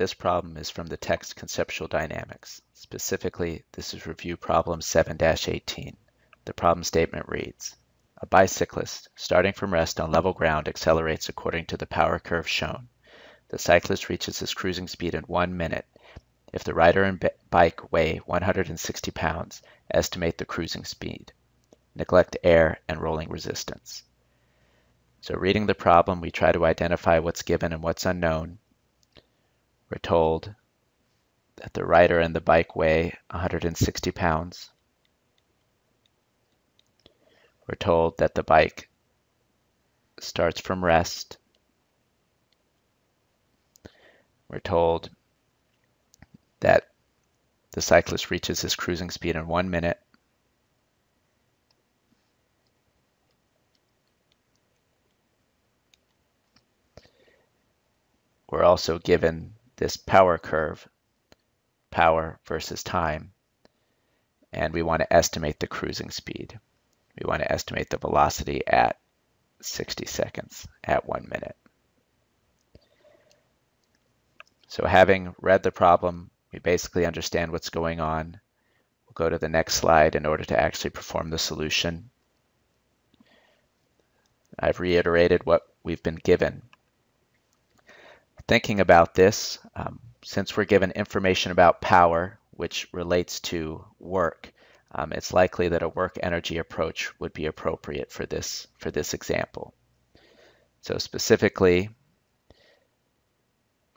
this problem is from the text Conceptual Dynamics. Specifically, this is review problem 7-18. The problem statement reads, a bicyclist, starting from rest on level ground, accelerates according to the power curve shown. The cyclist reaches his cruising speed in one minute. If the rider and bike weigh 160 pounds, estimate the cruising speed. Neglect air and rolling resistance. So reading the problem, we try to identify what's given and what's unknown. We're told that the rider and the bike weigh 160 pounds. We're told that the bike starts from rest. We're told that the cyclist reaches his cruising speed in one minute. We're also given this power curve, power versus time, and we want to estimate the cruising speed. We want to estimate the velocity at 60 seconds at one minute. So having read the problem, we basically understand what's going on. We'll go to the next slide in order to actually perform the solution. I've reiterated what we've been given thinking about this, um, since we're given information about power, which relates to work, um, it's likely that a work energy approach would be appropriate for this, for this example. So specifically,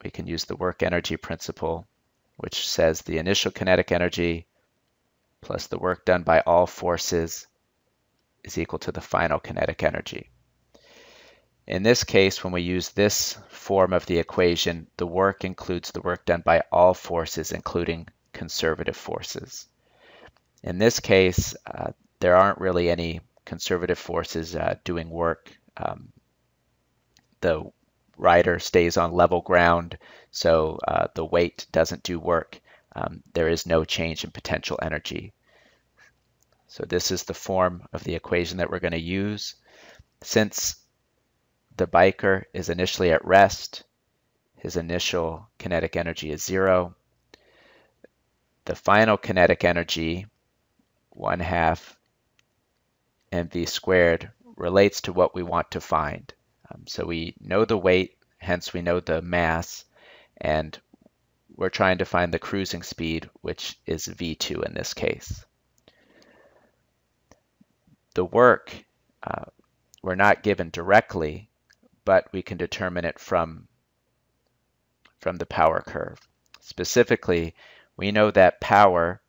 we can use the work energy principle, which says the initial kinetic energy plus the work done by all forces is equal to the final kinetic energy. In this case, when we use this form of the equation, the work includes the work done by all forces, including conservative forces. In this case, uh, there aren't really any conservative forces uh, doing work. Um, the rider stays on level ground, so uh, the weight doesn't do work. Um, there is no change in potential energy. So this is the form of the equation that we're going to use. Since the biker is initially at rest. His initial kinetic energy is zero. The final kinetic energy, 1 half mv squared, relates to what we want to find. Um, so we know the weight, hence we know the mass, and we're trying to find the cruising speed, which is v2 in this case. The work uh, we're not given directly, but we can determine it from, from the power curve. Specifically, we know that power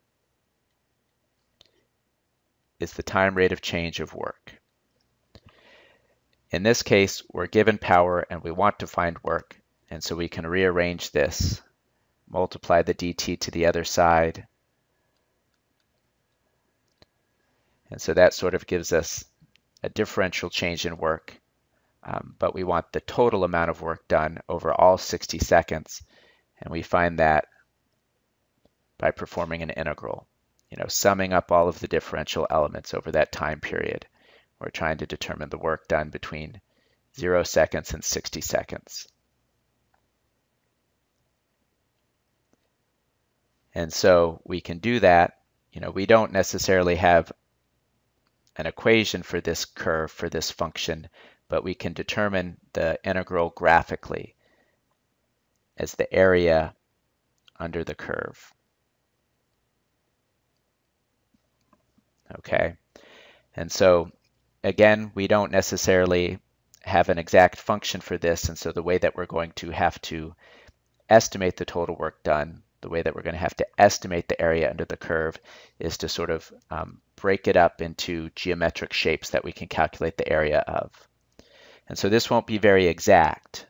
is the time rate of change of work. In this case, we're given power and we want to find work, and so we can rearrange this, multiply the dt to the other side, and so that sort of gives us a differential change in work um, but we want the total amount of work done over all 60 seconds. And we find that by performing an integral, you know, summing up all of the differential elements over that time period. We're trying to determine the work done between zero seconds and 60 seconds. And so we can do that. You know, we don't necessarily have an equation for this curve, for this function, but we can determine the integral graphically as the area under the curve. Okay, and so again, we don't necessarily have an exact function for this, and so the way that we're going to have to estimate the total work done, the way that we're going to have to estimate the area under the curve is to sort of um, break it up into geometric shapes that we can calculate the area of. And so this won't be very exact,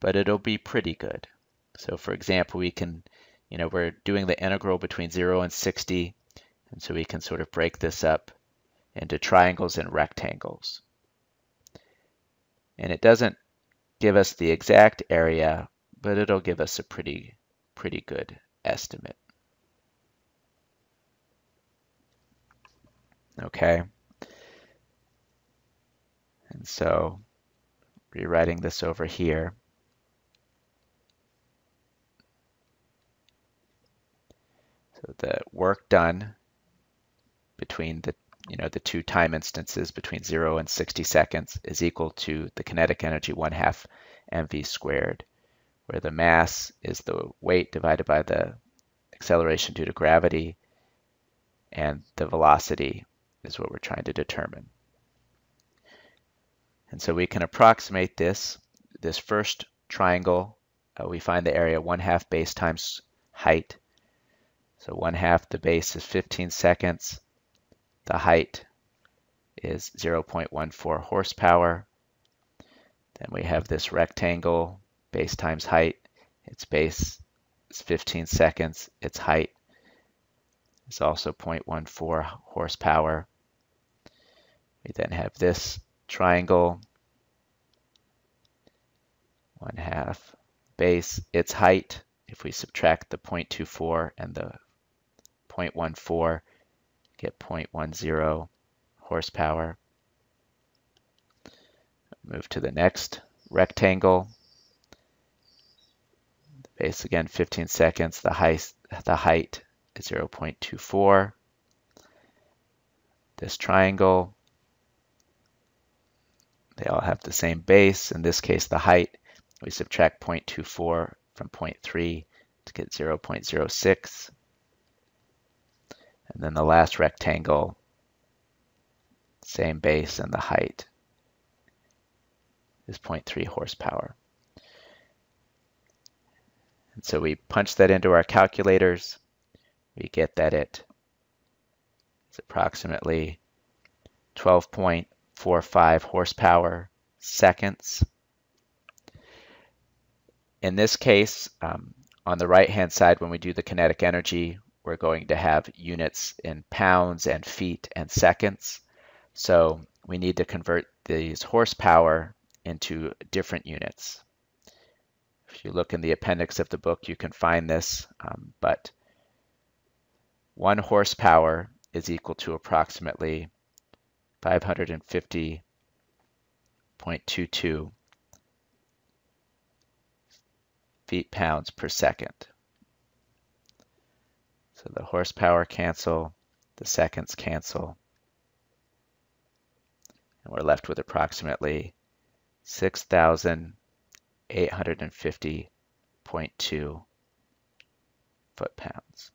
but it'll be pretty good. So for example, we can, you know, we're doing the integral between 0 and 60, and so we can sort of break this up into triangles and rectangles. And it doesn't give us the exact area, but it'll give us a pretty, pretty good estimate. Okay. So rewriting this over here. So the work done between the you know the two time instances between 0 and 60 seconds is equal to the kinetic energy 1 half mv squared, where the mass is the weight divided by the acceleration due to gravity, and the velocity is what we're trying to determine. And so we can approximate this, this first triangle, uh, we find the area 1 half base times height. So 1 half the base is 15 seconds, the height is 0.14 horsepower. Then we have this rectangle, base times height. Its base is 15 seconds. Its height is also 0.14 horsepower. We then have this triangle, one half base, its height. If we subtract the 0.24 and the 0.14, get 0.10 horsepower. Move to the next rectangle. The base again 15 seconds. The height, the height is 0.24. This triangle, they all have the same base. In this case, the height, we subtract 0.24 from 0.3 to get 0.06. And then the last rectangle, same base and the height is 0.3 horsepower. And so we punch that into our calculators. We get that it is approximately 12.45 horsepower seconds. In this case, um, on the right-hand side, when we do the kinetic energy, we're going to have units in pounds and feet and seconds. So we need to convert these horsepower into different units. If you look in the appendix of the book, you can find this, um, but one horsepower is equal to approximately 550.22 feet pounds per second. So the horsepower cancel, the seconds cancel, and we're left with approximately 6,850.2 foot-pounds.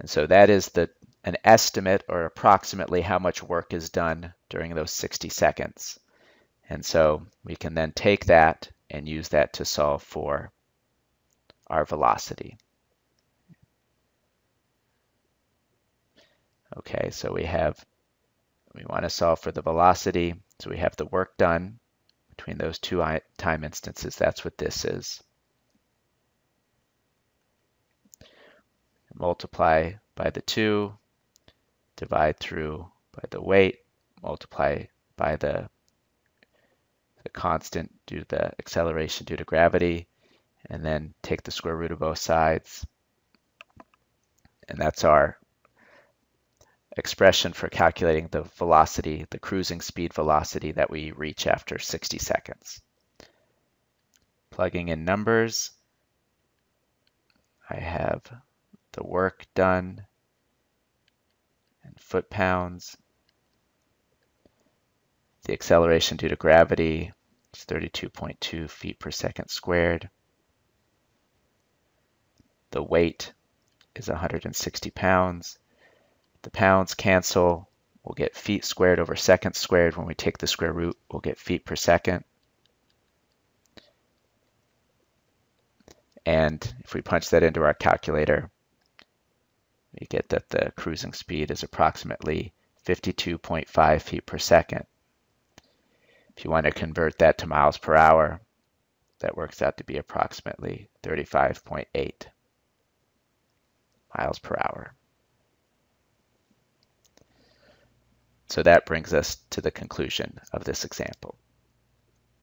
And so that is the an estimate or approximately how much work is done during those 60 seconds. And so we can then take that and use that to solve for our velocity. Okay, so we have, we want to solve for the velocity. So we have the work done between those two time instances. That's what this is. Multiply by the 2, divide through by the weight, multiply by the the constant due to the acceleration due to gravity, and then take the square root of both sides. And that's our expression for calculating the velocity, the cruising speed velocity that we reach after 60 seconds. Plugging in numbers, I have the work done in foot-pounds, the acceleration due to gravity is 32.2 feet per second squared. The weight is 160 pounds. The pounds cancel. We'll get feet squared over seconds squared. When we take the square root, we'll get feet per second. And if we punch that into our calculator, we get that the cruising speed is approximately 52.5 feet per second. If you want to convert that to miles per hour, that works out to be approximately 35.8 miles per hour. So that brings us to the conclusion of this example.